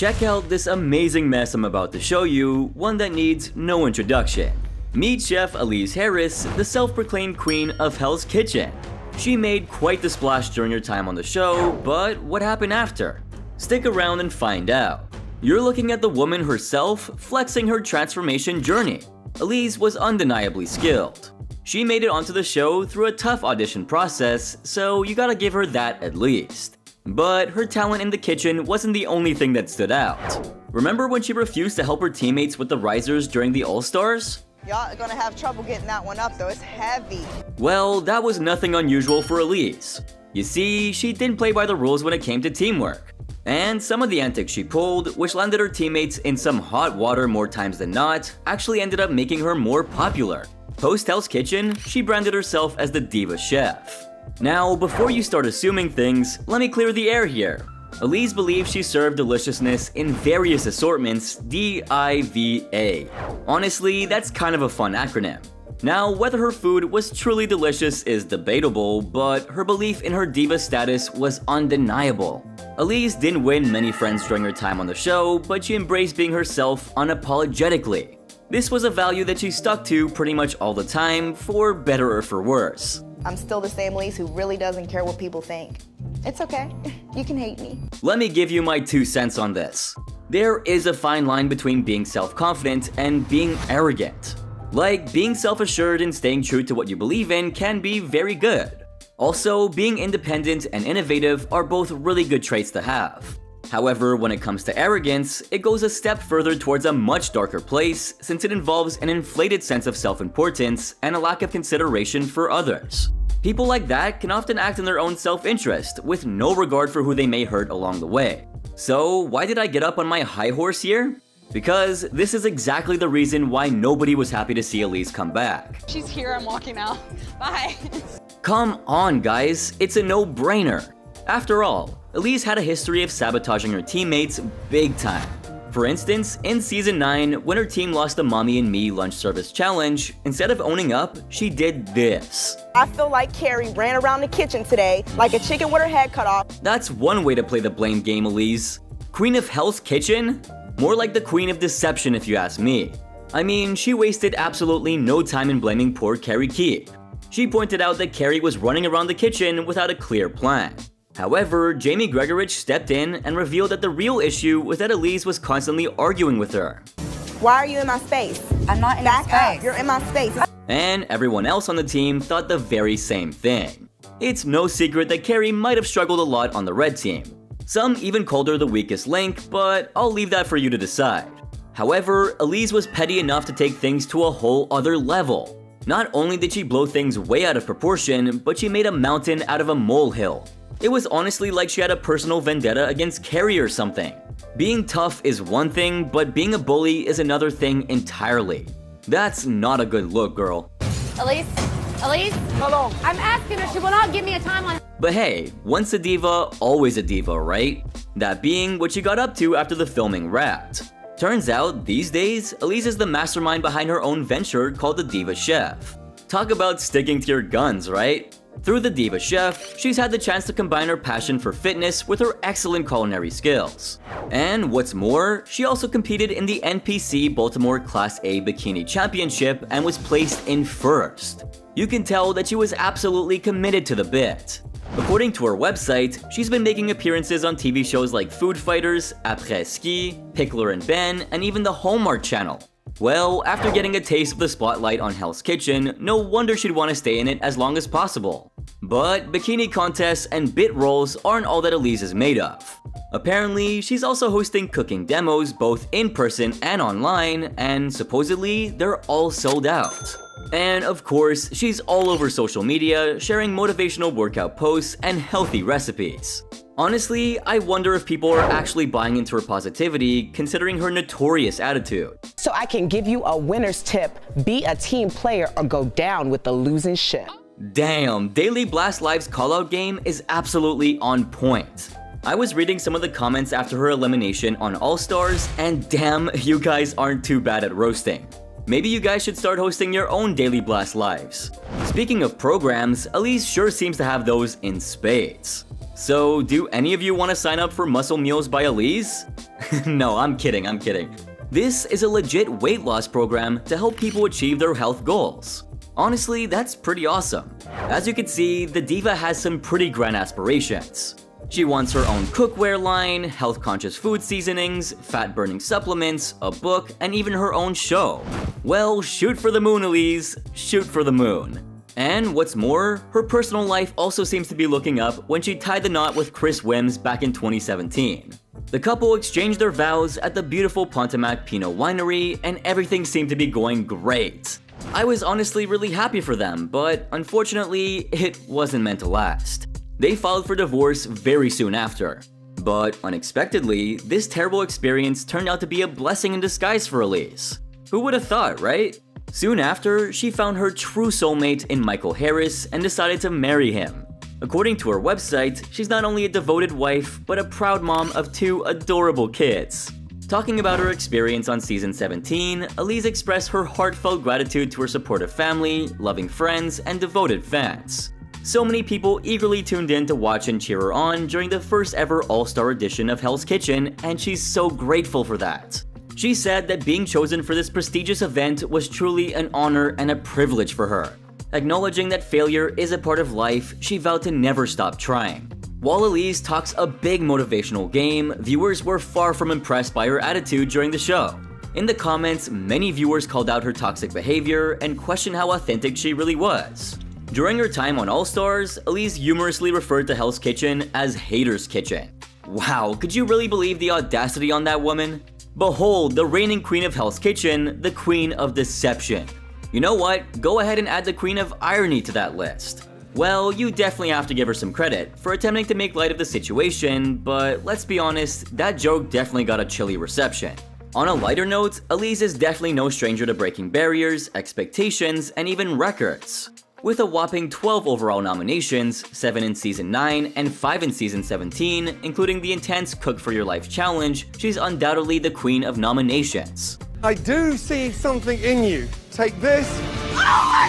Check out this amazing mess I'm about to show you, one that needs no introduction. Meet Chef Elise Harris, the self-proclaimed queen of Hell's Kitchen. She made quite the splash during her time on the show, but what happened after? Stick around and find out. You're looking at the woman herself flexing her transformation journey. Elise was undeniably skilled. She made it onto the show through a tough audition process, so you gotta give her that at least. But her talent in the kitchen wasn't the only thing that stood out. Remember when she refused to help her teammates with the risers during the All-Stars? Y'all are gonna have trouble getting that one up though, it's heavy. Well, that was nothing unusual for Elise. You see, she didn't play by the rules when it came to teamwork. And some of the antics she pulled, which landed her teammates in some hot water more times than not, actually ended up making her more popular. Post Hell's Kitchen, she branded herself as the Diva Chef. Now, before you start assuming things, let me clear the air here. Elise believes she served deliciousness in various assortments, D-I-V-A. Honestly, that's kind of a fun acronym. Now, whether her food was truly delicious is debatable, but her belief in her diva status was undeniable. Elise didn't win many friends during her time on the show, but she embraced being herself unapologetically. This was a value that she stuck to pretty much all the time, for better or for worse. I'm still the same Elise who really doesn't care what people think. It's okay. You can hate me. Let me give you my two cents on this. There is a fine line between being self-confident and being arrogant. Like, being self-assured and staying true to what you believe in can be very good. Also, being independent and innovative are both really good traits to have. However, when it comes to arrogance, it goes a step further towards a much darker place since it involves an inflated sense of self-importance and a lack of consideration for others. People like that can often act in their own self-interest, with no regard for who they may hurt along the way. So why did I get up on my high horse here? Because this is exactly the reason why nobody was happy to see Elise come back. She's here, I'm walking out. Bye. Come on guys, it's a no-brainer. After all, Elise had a history of sabotaging her teammates big time. For instance, in Season 9, when her team lost the Mommy and Me lunch service challenge, instead of owning up, she did this. I feel like Carrie ran around the kitchen today like a chicken with her head cut off. That's one way to play the blame game, Elise. Queen of Hell's Kitchen? More like the Queen of Deception if you ask me. I mean, she wasted absolutely no time in blaming poor Carrie Keep. She pointed out that Carrie was running around the kitchen without a clear plan. However, Jamie Gregorich stepped in and revealed that the real issue was that Elise was constantly arguing with her. Why are you in my space? I'm not in Back your space. up, you're in my space. And everyone else on the team thought the very same thing. It's no secret that Carrie might have struggled a lot on the red team. Some even called her the weakest link, but I'll leave that for you to decide. However, Elise was petty enough to take things to a whole other level. Not only did she blow things way out of proportion, but she made a mountain out of a molehill. It was honestly like she had a personal vendetta against Carrie or something. Being tough is one thing, but being a bully is another thing entirely. That's not a good look, girl. Elise? Elise? Hello. I'm asking her. She will not give me a timeline. But hey, once a diva, always a diva, right? That being what she got up to after the filming wrapped. Turns out, these days, Elise is the mastermind behind her own venture called the Diva Chef. Talk about sticking to your guns, right? Through the Diva Chef, she's had the chance to combine her passion for fitness with her excellent culinary skills. And what's more, she also competed in the NPC Baltimore Class A Bikini Championship and was placed in first. You can tell that she was absolutely committed to the bit. According to her website, she's been making appearances on TV shows like Food Fighters, Après Ski, Pickler and Ben, and even the Hallmark Channel. Well, after getting a taste of the spotlight on Hell's Kitchen, no wonder she'd want to stay in it as long as possible. But bikini contests and bit roles aren't all that Elise is made of. Apparently, she's also hosting cooking demos both in person and online, and supposedly, they're all sold out. And of course, she's all over social media, sharing motivational workout posts and healthy recipes. Honestly, I wonder if people are actually buying into her positivity, considering her notorious attitude. So I can give you a winner's tip be a team player or go down with the losing ship. Damn, Daily Blast Live's callout game is absolutely on point. I was reading some of the comments after her elimination on All Stars, and damn, you guys aren't too bad at roasting. Maybe you guys should start hosting your own Daily Blast Lives. Speaking of programs, Elise sure seems to have those in spades. So, do any of you want to sign up for Muscle Meals by Elise? no, I'm kidding, I'm kidding. This is a legit weight loss program to help people achieve their health goals. Honestly, that's pretty awesome. As you can see, the diva has some pretty grand aspirations. She wants her own cookware line, health-conscious food seasonings, fat-burning supplements, a book, and even her own show. Well, shoot for the moon, Elise. Shoot for the moon. And what's more, her personal life also seems to be looking up when she tied the knot with Chris Wims back in 2017. The couple exchanged their vows at the beautiful Pontiac Pinot Winery, and everything seemed to be going great. I was honestly really happy for them, but unfortunately, it wasn't meant to last. They filed for divorce very soon after. But unexpectedly, this terrible experience turned out to be a blessing in disguise for Elise. Who would have thought, right? Soon after, she found her true soulmate in Michael Harris and decided to marry him. According to her website, she's not only a devoted wife, but a proud mom of two adorable kids. Talking about her experience on season 17, Elise expressed her heartfelt gratitude to her supportive family, loving friends, and devoted fans. So many people eagerly tuned in to watch and cheer her on during the first ever All-Star edition of Hell's Kitchen, and she's so grateful for that. She said that being chosen for this prestigious event was truly an honor and a privilege for her. Acknowledging that failure is a part of life, she vowed to never stop trying. While Elise talks a big motivational game, viewers were far from impressed by her attitude during the show. In the comments, many viewers called out her toxic behavior and questioned how authentic she really was. During her time on All Stars, Elise humorously referred to Hell's Kitchen as Hater's Kitchen. Wow, could you really believe the audacity on that woman? Behold, the reigning queen of Hell's Kitchen, the queen of deception. You know what? Go ahead and add the queen of irony to that list. Well, you definitely have to give her some credit for attempting to make light of the situation, but let's be honest, that joke definitely got a chilly reception. On a lighter note, Elise is definitely no stranger to breaking barriers, expectations, and even records. With a whopping 12 overall nominations, 7 in Season 9 and 5 in Season 17, including the intense Cook for Your Life challenge, she's undoubtedly the queen of nominations. I do see something in you. Take this,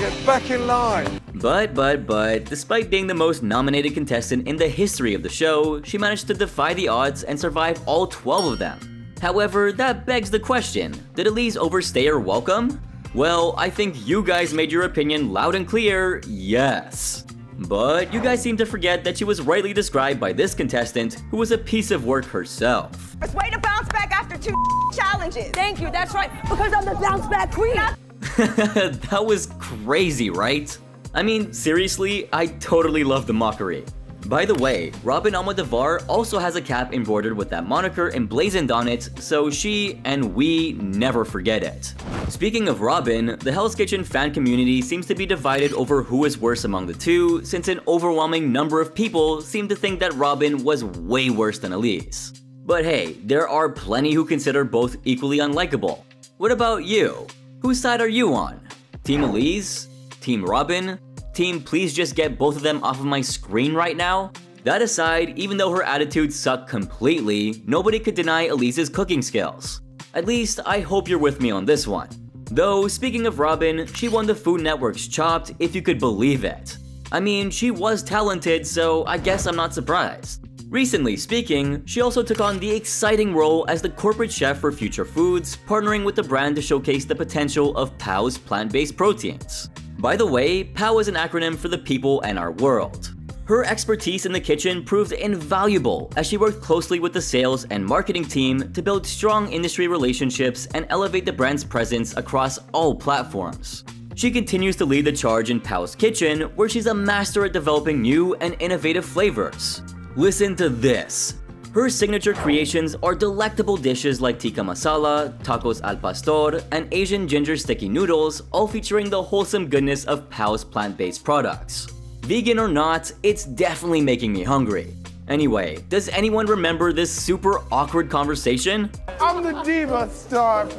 get back in line. But, but, but, despite being the most nominated contestant in the history of the show, she managed to defy the odds and survive all 12 of them. However, that begs the question, did Elise overstay her welcome? Well, I think you guys made your opinion loud and clear, yes. But you guys seem to forget that she was rightly described by this contestant, who was a piece of work herself. It's way to bounce back after two challenges. Thank you, that's right, because I'm the bounce back queen. that was crazy, right? I mean, seriously, I totally love the mockery. By the way, Robyn Almodovar also has a cap embroidered with that moniker emblazoned on it, so she and we never forget it. Speaking of Robyn, the Hell's Kitchen fan community seems to be divided over who is worse among the two, since an overwhelming number of people seem to think that Robyn was way worse than Elise. But hey, there are plenty who consider both equally unlikable. What about you? Whose side are you on? Team Elise? Team Robyn? Team please just get both of them off of my screen right now? That aside, even though her attitude sucked completely, nobody could deny Elise's cooking skills. At least, I hope you're with me on this one. Though, speaking of Robyn, she won the Food Network's Chopped if you could believe it. I mean, she was talented, so I guess I'm not surprised. Recently speaking, she also took on the exciting role as the corporate chef for Future Foods, partnering with the brand to showcase the potential of POW's plant-based proteins. By the way, POW is an acronym for the people and our world. Her expertise in the kitchen proved invaluable as she worked closely with the sales and marketing team to build strong industry relationships and elevate the brand's presence across all platforms. She continues to lead the charge in POW's kitchen, where she's a master at developing new and innovative flavors. Listen to this. Her signature creations are delectable dishes like tikka masala, tacos al pastor, and Asian ginger sticky noodles, all featuring the wholesome goodness of POW's plant-based products. Vegan or not, it's definitely making me hungry. Anyway, does anyone remember this super awkward conversation? I'm the diva star.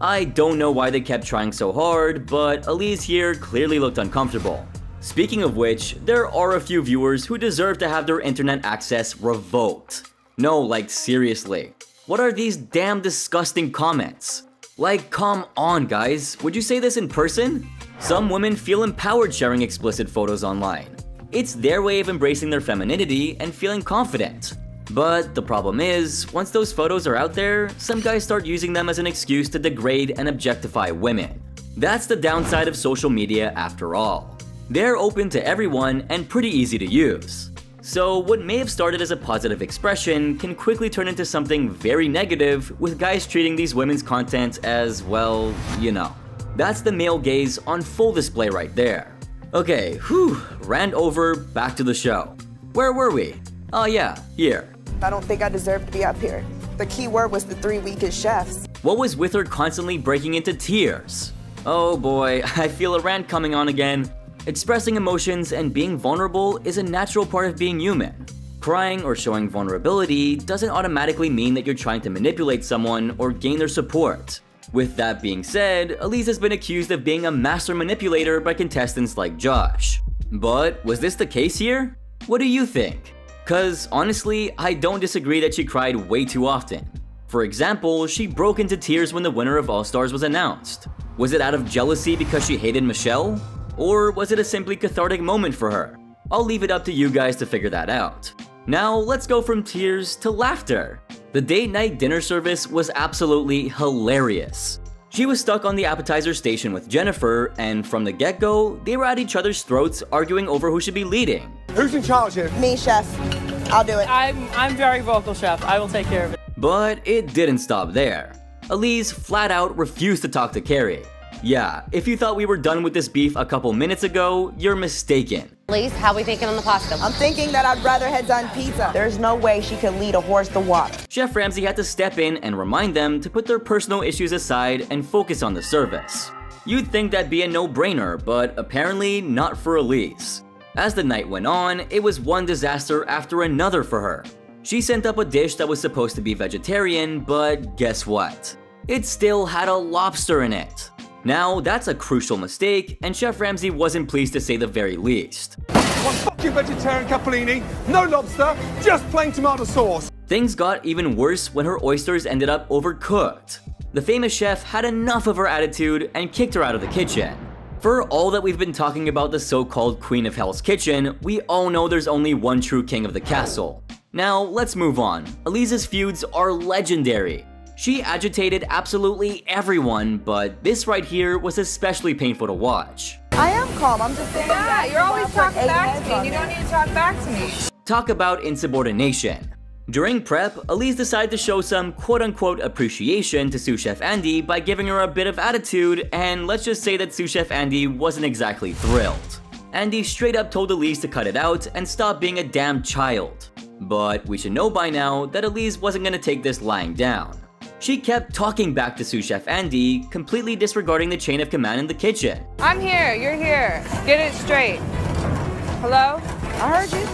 I don't know why they kept trying so hard, but Elise here clearly looked uncomfortable. Speaking of which, there are a few viewers who deserve to have their internet access revoked. No, like seriously. What are these damn disgusting comments? Like, come on guys, would you say this in person? Some women feel empowered sharing explicit photos online. It's their way of embracing their femininity and feeling confident. But the problem is, once those photos are out there, some guys start using them as an excuse to degrade and objectify women. That's the downside of social media after all. They're open to everyone and pretty easy to use. So what may have started as a positive expression can quickly turn into something very negative with guys treating these women's content as, well, you know. That's the male gaze on full display right there. Okay, whew, ran over, back to the show. Where were we? Oh yeah, here. I don't think I deserve to be up here. The key word was the three weakest chefs. What was with her constantly breaking into tears? Oh boy, I feel a rant coming on again. Expressing emotions and being vulnerable is a natural part of being human. Crying or showing vulnerability doesn't automatically mean that you're trying to manipulate someone or gain their support. With that being said, Elise has been accused of being a master manipulator by contestants like Josh. But was this the case here? What do you think? Cause honestly, I don't disagree that she cried way too often. For example, she broke into tears when the winner of All Stars was announced. Was it out of jealousy because she hated Michelle? Or was it a simply cathartic moment for her? I'll leave it up to you guys to figure that out. Now, let's go from tears to laughter. The date night dinner service was absolutely hilarious. She was stuck on the appetizer station with Jennifer, and from the get-go, they were at each other's throats arguing over who should be leading. Who's in charge here? Me, chef. I'll do it. I'm I'm very vocal, chef. I will take care of it. But it didn't stop there. Elise flat out refused to talk to Carrie. Yeah, if you thought we were done with this beef a couple minutes ago, you're mistaken. Elise, how are we thinking on the pasta? I'm thinking that I'd rather had done pizza. There's no way she could lead a horse to water. Chef Ramsay had to step in and remind them to put their personal issues aside and focus on the service. You'd think that'd be a no-brainer, but apparently not for Elise. As the night went on, it was one disaster after another for her. She sent up a dish that was supposed to be vegetarian, but guess what? It still had a lobster in it. Now, that's a crucial mistake, and Chef Ramsay wasn't pleased to say the very least. One fuck you vegetarian capellini, no lobster, just plain tomato sauce. Things got even worse when her oysters ended up overcooked. The famous chef had enough of her attitude and kicked her out of the kitchen. For all that we've been talking about the so-called Queen of Hell's Kitchen, we all know there's only one true king of the castle. Now, let's move on. Elise's feuds are legendary. She agitated absolutely everyone, but this right here was especially painful to watch. I am calm. I'm just saying. Yeah, you're always talking back to me. and You don't need to talk back to me. Talk about insubordination. During prep, Elise decided to show some quote-unquote appreciation to sous chef Andi by giving her a bit of attitude, and let's just say that sous chef Andi wasn't exactly thrilled. Andi straight up told Elise to cut it out and stop being a damn child. But we should know by now that Elise wasn't gonna take this lying down. She kept talking back to sous chef Andi, completely disregarding the chain of command in the kitchen. I'm here. You're here. Get it straight. Hello? I heard you.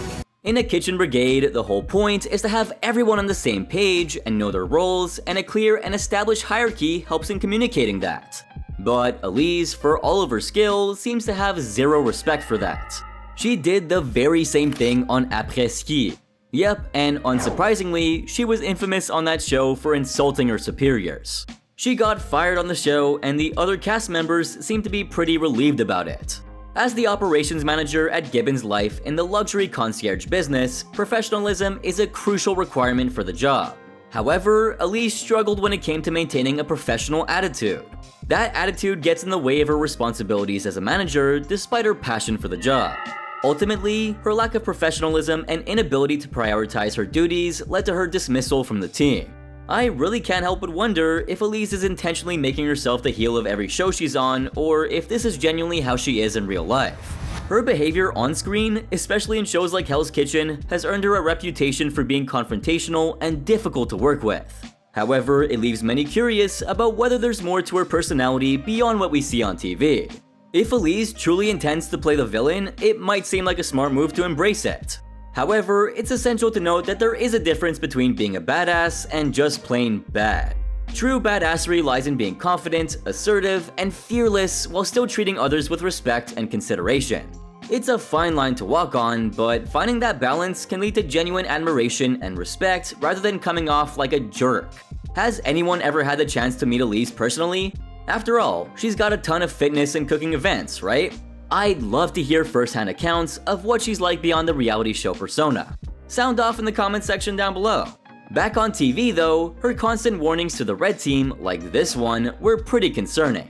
In a kitchen brigade, the whole point is to have everyone on the same page and know their roles, and a clear and established hierarchy helps in communicating that. But Elise, for all of her skill, seems to have zero respect for that. She did the very same thing on Après Ski. Yep, and unsurprisingly, she was infamous on that show for insulting her superiors. She got fired on the show, and the other cast members seemed to be pretty relieved about it. As the operations manager at Gibbons Life in the luxury concierge business, professionalism is a crucial requirement for the job. However, Elise struggled when it came to maintaining a professional attitude. That attitude gets in the way of her responsibilities as a manager despite her passion for the job. Ultimately, her lack of professionalism and inability to prioritize her duties led to her dismissal from the team. I really can't help but wonder if Elise is intentionally making herself the heel of every show she's on, or if this is genuinely how she is in real life. Her behavior on screen, especially in shows like Hell's Kitchen, has earned her a reputation for being confrontational and difficult to work with. However, it leaves many curious about whether there's more to her personality beyond what we see on TV. If Elise truly intends to play the villain, it might seem like a smart move to embrace it. However, it's essential to note that there is a difference between being a badass and just plain bad. True badassery lies in being confident, assertive, and fearless while still treating others with respect and consideration. It's a fine line to walk on, but finding that balance can lead to genuine admiration and respect rather than coming off like a jerk. Has anyone ever had the chance to meet Elise personally? After all, she's got a ton of fitness and cooking events, right? I'd love to hear firsthand accounts of what she's like beyond the reality show persona. Sound off in the comment section down below. Back on TV though, her constant warnings to the red team, like this one, were pretty concerning.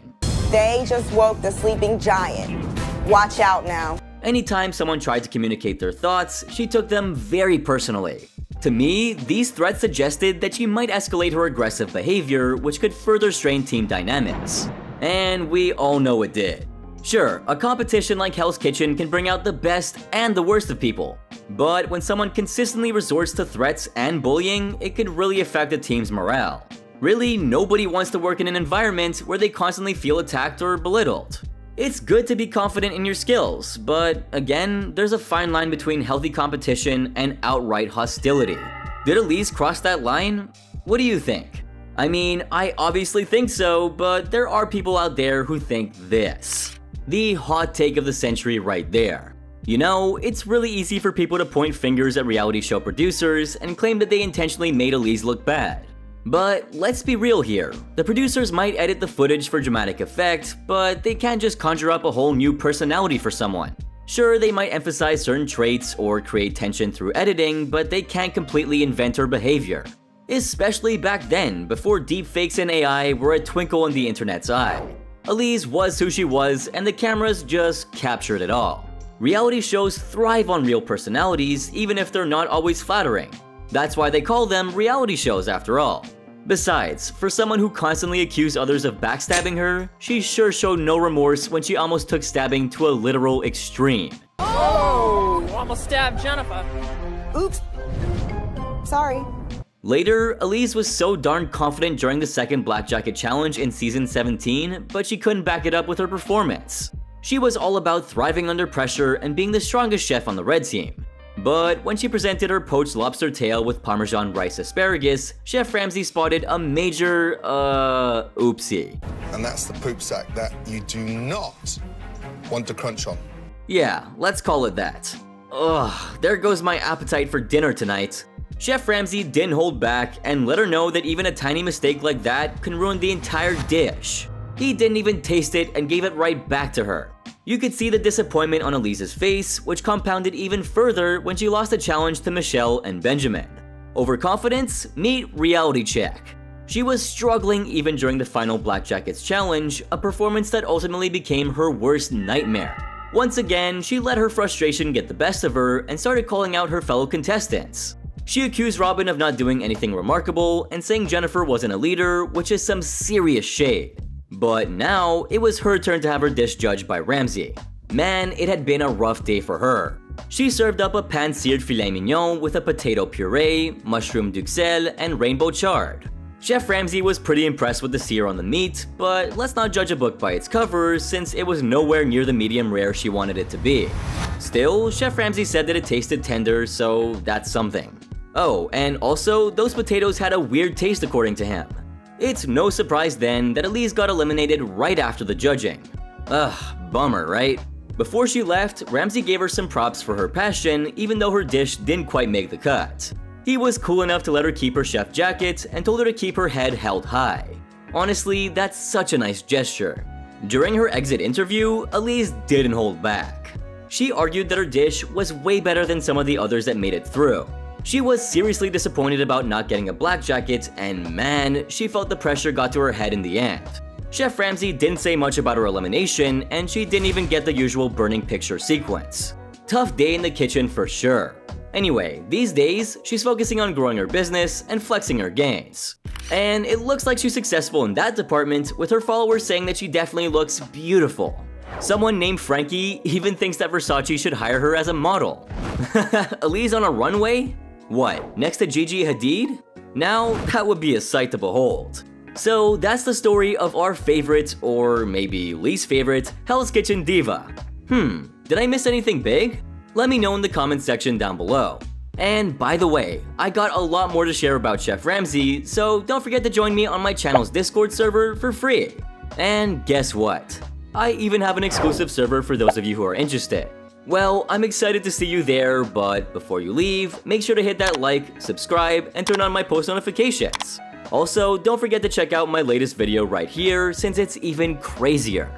They just woke the sleeping giant. Watch out now. Anytime someone tried to communicate their thoughts, she took them very personally. To me, these threats suggested that she might escalate her aggressive behavior, which could further strain team dynamics. And we all know it did. Sure, a competition like Hell's Kitchen can bring out the best and the worst of people, but when someone consistently resorts to threats and bullying, it can really affect a team's morale. Really, nobody wants to work in an environment where they constantly feel attacked or belittled. It's good to be confident in your skills, but again, there's a fine line between healthy competition and outright hostility. Did Elise cross that line? What do you think? I mean, I obviously think so, but there are people out there who think this. The hot take of the century right there. You know, it's really easy for people to point fingers at reality show producers and claim that they intentionally made Elise look bad. But let's be real here. The producers might edit the footage for dramatic effect, but they can't just conjure up a whole new personality for someone. Sure, they might emphasize certain traits or create tension through editing, but they can't completely invent her behavior. Especially back then, before deepfakes and AI were a twinkle in the internet's eye. Elise was who she was, and the cameras just captured it all. Reality shows thrive on real personalities, even if they're not always flattering. That's why they call them reality shows after all. Besides, for someone who constantly accused others of backstabbing her, she sure showed no remorse when she almost took stabbing to a literal extreme. Oh, almost stabbed Jennifer. Oops. Sorry. Later, Elise was so darn confident during the second Black Jacket Challenge in season 17, but she couldn't back it up with her performance. She was all about thriving under pressure and being the strongest chef on the red team. But when she presented her poached lobster tail with Parmesan rice asparagus, Chef Ramsay spotted a major, uh, oopsie. And that's the poop sack that you do not want to crunch on. Yeah, let's call it that. Ugh, there goes my appetite for dinner tonight. Chef Ramsay didn't hold back and let her know that even a tiny mistake like that can ruin the entire dish. He didn't even taste it and gave it right back to her. You could see the disappointment on Elise's face, which compounded even further when she lost the challenge to Michelle and Benjamin. Overconfidence? Meet reality check. She was struggling even during the final Black Jackets challenge, a performance that ultimately became her worst nightmare. Once again, she let her frustration get the best of her and started calling out her fellow contestants. She accused Robyn of not doing anything remarkable and saying Jennifer wasn't a leader, which is some serious shade. But now, it was her turn to have her dish judged by Ramsay. Man, it had been a rough day for her. She served up a pan-seared filet mignon with a potato puree, mushroom duxelles, and rainbow chard. Chef Ramsay was pretty impressed with the sear on the meat, but let's not judge a book by its cover since it was nowhere near the medium rare she wanted it to be. Still, Chef Ramsay said that it tasted tender, so that's something. Oh, and also, those potatoes had a weird taste according to him. It's no surprise then that Elise got eliminated right after the judging. Ugh, bummer, right? Before she left, Ramsay gave her some props for her passion even though her dish didn't quite make the cut. He was cool enough to let her keep her chef jacket and told her to keep her head held high. Honestly, that's such a nice gesture. During her exit interview, Elise didn't hold back. She argued that her dish was way better than some of the others that made it through. She was seriously disappointed about not getting a black jacket, and man, she felt the pressure got to her head in the end. Chef Ramsay didn't say much about her elimination, and she didn't even get the usual burning picture sequence. Tough day in the kitchen for sure. Anyway, these days, she's focusing on growing her business and flexing her gains. And it looks like she's successful in that department, with her followers saying that she definitely looks beautiful. Someone named Frankie even thinks that Versace should hire her as a model. Elise on a runway? What, next to Gigi Hadid? Now, that would be a sight to behold. So that's the story of our favorite, or maybe least favorite, Hell's Kitchen diva. Hmm, did I miss anything big? Let me know in the comment section down below. And by the way, I got a lot more to share about Chef Ramsay, so don't forget to join me on my channel's Discord server for free. And guess what? I even have an exclusive server for those of you who are interested. Well, I'm excited to see you there, but before you leave, make sure to hit that like, subscribe, and turn on my post notifications. Also, don't forget to check out my latest video right here since it's even crazier.